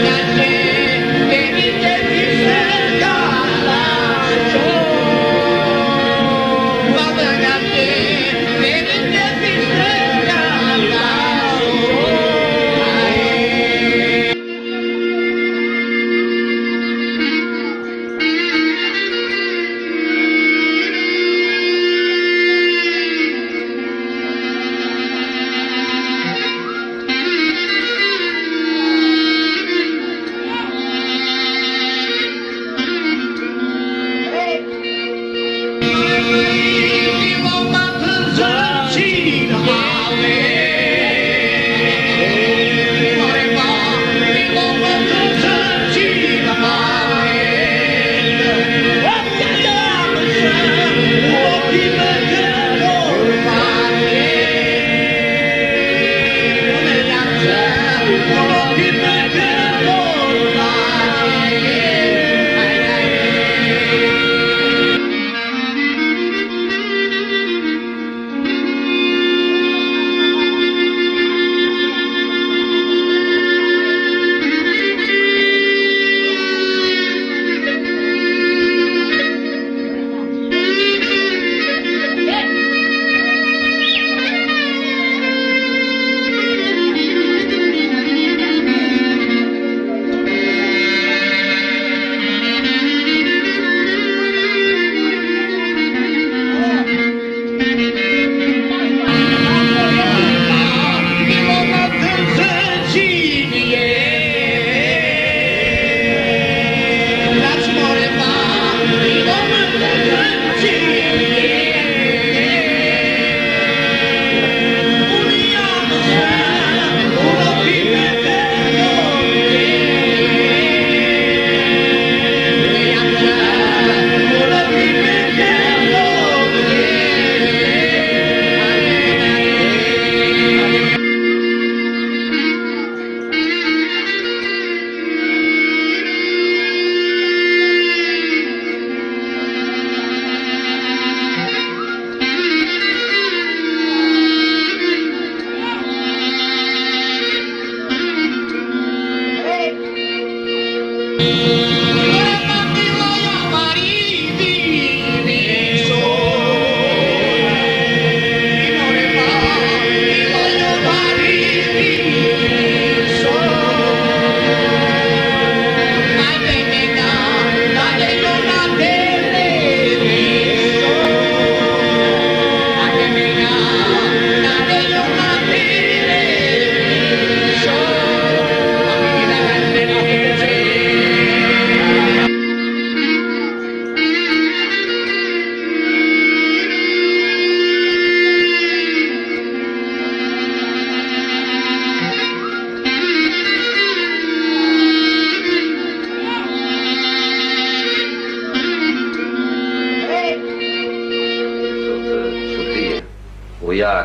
Thank you.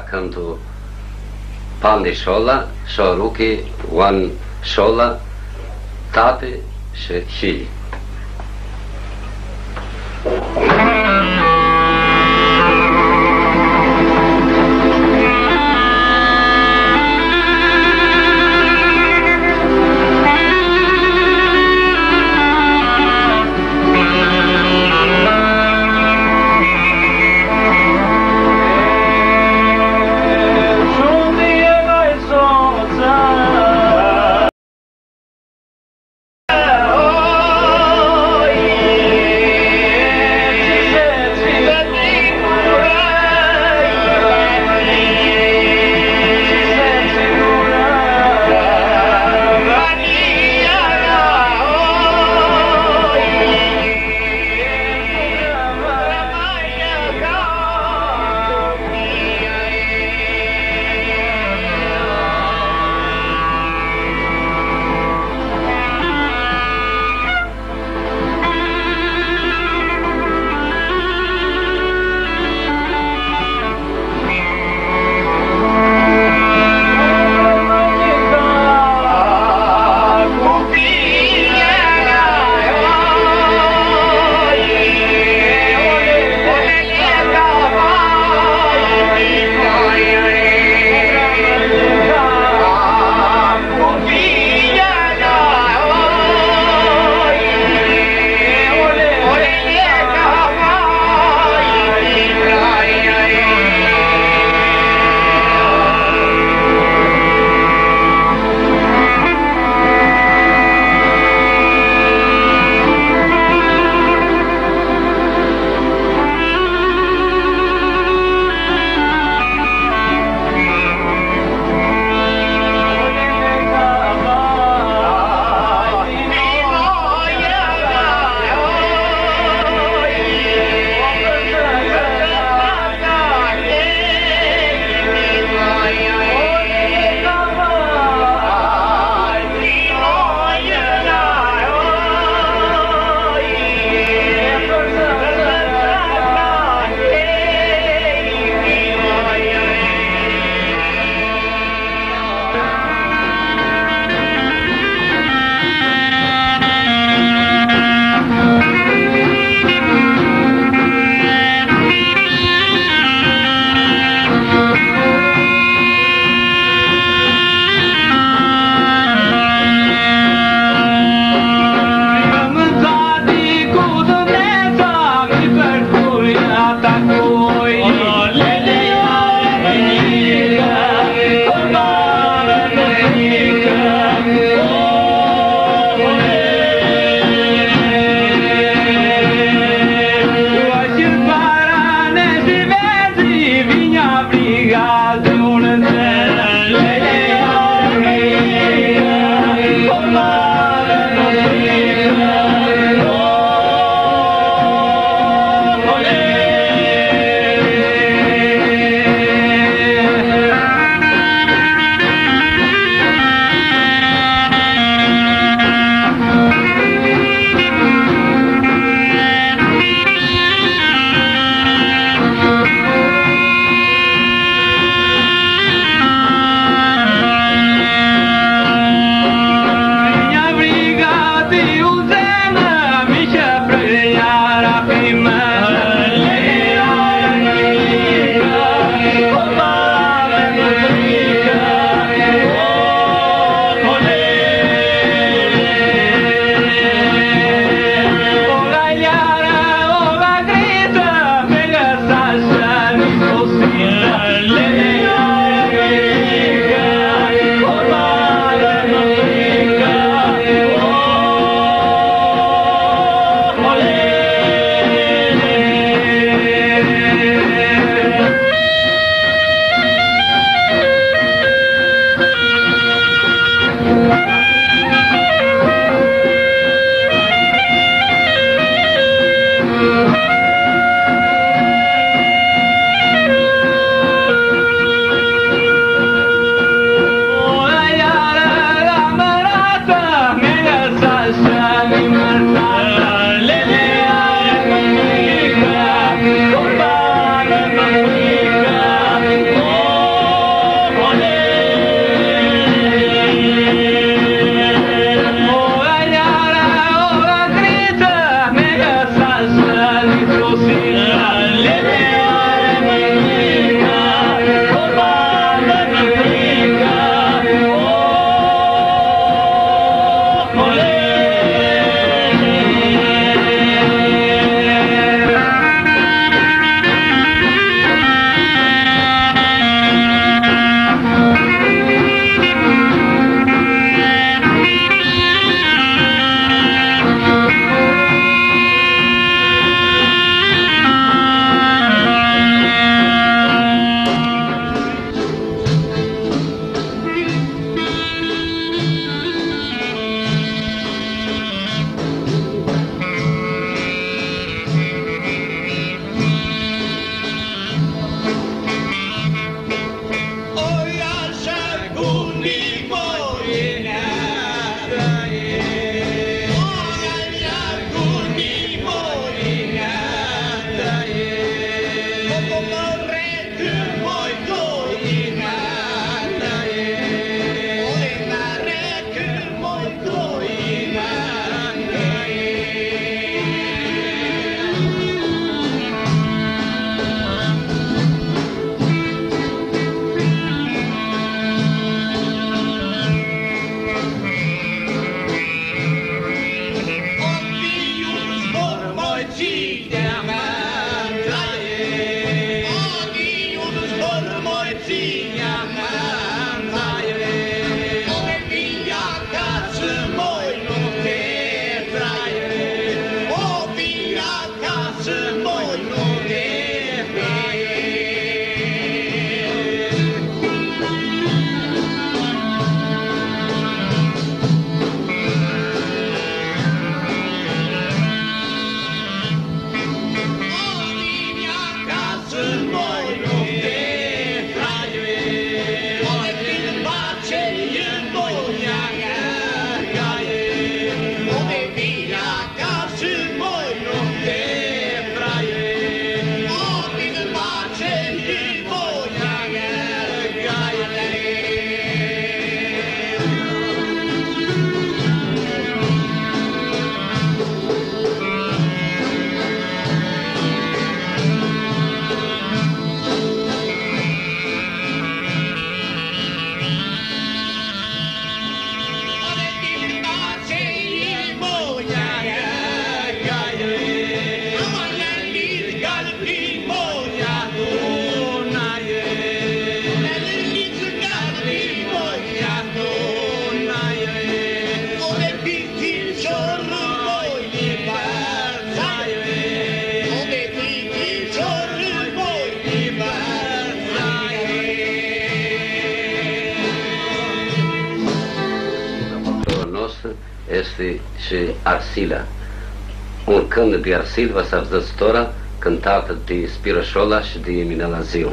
Come to Pandi Sholla, Shoruki, Uani Sholla, Tapi, Shi. Este și Arsila. Un cânt de Arsila va să văzut stora cântată de Spiro Șola și de Minela Ziu.